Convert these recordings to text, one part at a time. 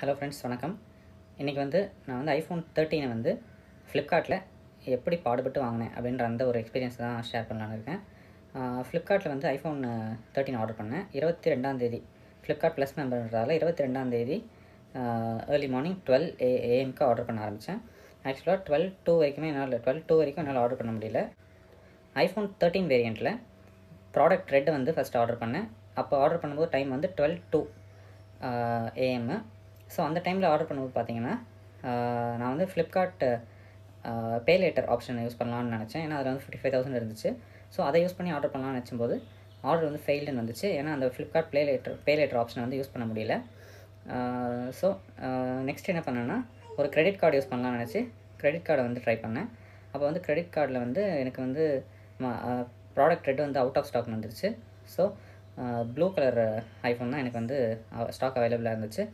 Hello friends வணக்கம். இன்றைக்கி வந்து நான் வந்து ஐஃபோன் தேர்ட்டீனை வந்து ஃப்ளிப்கார்ட்டில் எப்படி பாடுபட்டு வாங்கினேன் அப்படின்ற அந்த ஒரு எக்ஸ்பீரியன்ஸ் தான் ஷேர் பண்ணலான்னு இருக்கேன். ஃப்ளிப்கார்ட்டில் வந்து ஐஃபோன் தேர்ட்டின் ஆர்டர் பண்ணேன். இருபத்தி ரெண்டாந்தேதி ஃப்ளிப்கார்ட் ப்ளஸ் மெம்பர்ன்றதால இருபத்தி ரெண்டாந்தேதி ஏர்லி மார்னிங் டுவெல் ஏ ஏஎம்க்கு ஆர்டர் பண்ண ஆரம்பித்தேன் ஆக்சுவலாக டுவெல் டூ வரைக்குமே என்னால் டுவெல் டூ வரைக்கும் என்னால் ஆர்டர் பண்ண முடியல. ஐஃபோன் தேர்ட்டீன் வேரியண்ட்டில் ப்ராடக்ட் ரெட் வந்து ஃபஸ்ட் ஆர்டர் பண்ணேன். அப்போ ஆர்டர் பண்ணும்போது டைம் வந்து டுவெல் டூ ஏஎம்மு ஸோ அந்த டைமில் ஆர்டர் பண்ணும்போது பார்த்தீங்கன்னா நான் வந்து ஃப்ளிப்கார்ட் பே லேட்டர் ஆப்ஷனை யூஸ் பண்ணலாம்னு நினச்சேன். ஏன்னா அதில் வந்து ஃபிஃப்டி ஃபைவ் தௌசண்ட் இருந்துச்சு. ஸோ அதை யூஸ் பண்ணி ஆர்டர் பண்ணலாம்னு நினச்சும்போது ஆர்டர் வந்து ஃபெயில்டுன்னு வந்துச்சு. ஏன்னா அந்த Flipkart play later pay later ஆப்ஷனை வந்து யூஸ் பண்ண முடியல. ஸோ நெக்ஸ்ட் என்ன பண்ணேன்னா ஒரு கிரெடிட் கார்டு யூஸ் பண்ணலாம்னு நினச்சி கிரெடிட் கார்டை வந்து ட்ரை பண்ணேன். அப்போ வந்து கிரெடிட் கார்டில் வந்து எனக்கு வந்து ப்ராடக்ட் ரெட் வந்து அவுட் ஆஃப் ஸ்டாக் வந்துருச்சு. ஸோ ப்ளூ கலர் ஐஃபோன் தான் எனக்கு வந்து ஸ்டாக் அவைலபிளாக இருந்துச்சு.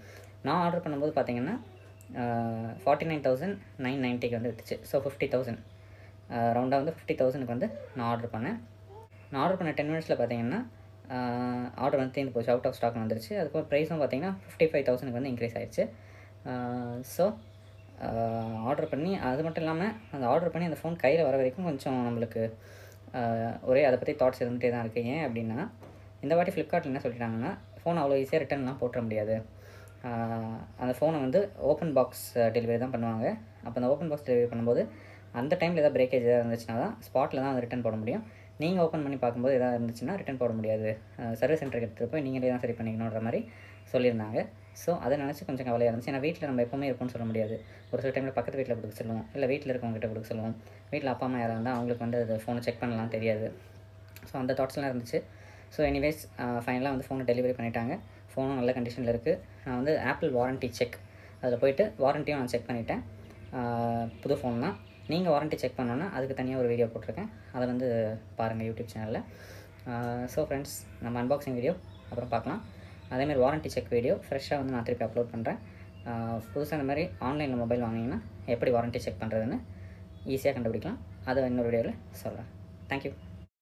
நான் ஆர்டர் பண்ணும்போது பார்த்தீங்கன்னா ஃபார்ட்டி நைன் தௌசண்ட் நைன் நைன்ட்டிக்கு வந்து விற்றுச்சு ஸோ ஃபிஃப்டி தௌசண்ட் ரவுண்டாக வந்து ஃபிஃப்டி தௌசண்ட்க்கு வந்து நான் ஆர்டர் பண்ணேன். நான் ஆர்டர் பண்ண டென் மினிட்ஸில் பார்த்தீங்கன்னா ஆர்டர் வந்து தீர்ந்து போச்சு. அவுட் ஆஃப் ஸ்டாக் வந்துருச்சு. அதுக்கப்புறம் ப்ரைஸும் பார்த்தீங்கன்னா ஃபிஃப்டி ஃபைவ் தௌசண்ட்க்கு வந்து இன்க்ரீஸ் ஆயிடுச்சு. ஸோ ஆர்டர் பண்ணி அது மட்டும் இல்லாமல் அந்த ஆர்டர் பண்ணி அந்த ஃபோன் கையில் வர வரைக்கும் கொஞ்சம் நம்மளுக்கு ஒரே அதை பற்றி தாட்ஸ் இருந்துகிட்டே தான் இருக்குது ஏன் அப்படின்னா இந்த வாட்டி ஃப்ளிப்கார்ட்டில் என்ன சொல்லிட்டாங்கன்னா ஃபோன் அவ்வளோ ஈஸியாக ரிட்டர்ன்லாம் போட்டுற முடியாது. அந்த ஃபோனை வந்து ஓப்பன் பாக்ஸ் டெலிவரி தான் பண்ணுவாங்க. அப்போ அந்த ஓப்பன் பாக்ஸ் டெலிவரி பண்ணும்போது அந்த டைமில் ஏதாவது பிரேக்கேஜ் ஏதாவது இருந்துச்சுன்னா தான் ஸ்பாட்டில் தான் அதை ரிட்டன் போட முடியும். நீங்கள் ஓப்பன் பண்ணி பார்க்கும்போது எதாவது இருந்துச்சுன்னா ரிட்டன் போட முடியாது. சர்வீஸ் சென்டருக்கு எடுத்துகிட்டு போய் நீங்களே தான் சரி பண்ணிக்கணுன்ற மாதிரி சொல்லியிருந்தாங்க. ஸோ அதை நினச்சி கொஞ்சம் கவலையாக இருந்துச்சு. ஏன்னா வீட்டில் நம்ம எப்போவுமே இருப்போம்னு சொல்ல முடியாது. ஒரு சில டைமில் பக்கத்து வீட்டில் கொடுக்க சொல்லுவோம். இல்லை வீட்டில் இருக்கவங்ககிட்ட கொடுக்க சொல்லுவோம். வீட்டில் அப்பா அம்மா யாராக இருந்தால் அவங்களுக்கு வந்து அது ஃபோனை செக் பண்ணலாம் தெரியாது. ஸோ அந்த தாட்ஸ்லாம் இருந்துச்சு. ஸோ எனிவேஸ் ஃபைனலாக வந்து ஃபோனை டெலிவரி பண்ணிட்டாங்க. ஃபோனும் நல்ல கண்டிஷனில் இருக்குது நான் வந்து ஆப்பிள் வாரண்ட்டி செக் அதில் போயிட்டு வாரண்ட்டியும் நான் செக் பண்ணிட்டேன். புது ஃபோன் தான். நீங்கள் வாரண்ட்டி செக் பண்ணோன்னா அதுக்கு தனியாக ஒரு வீடியோ போட்டிருக்கேன். அதை வந்து பாருங்கள் யூடியூப் சேனலில் ஸோ ஃப்ரெண்ட்ஸ் நம்ம அன்பாக்சிங் வீடியோ அப்புறம் பார்க்கலாம். அதேமாதிரி வாரண்ட்டி செக் வீடியோ ஃப்ரெஷ்ஷாக வந்து நான் திருப்பி அப்லோட் பண்ணுறேன் புதுசாக இந்த மாதிரி ஆன்லைனில் மொபைல் வாங்கினீங்கன்னா எப்படி வாரண்ட்டி செக் பண்ணுறதுன்னு ஈஸியாக கண்டுபிடிக்கலாம். அதை இன்னொரு வீடியோவில் சொல்கிறேன் தேங்க்யூ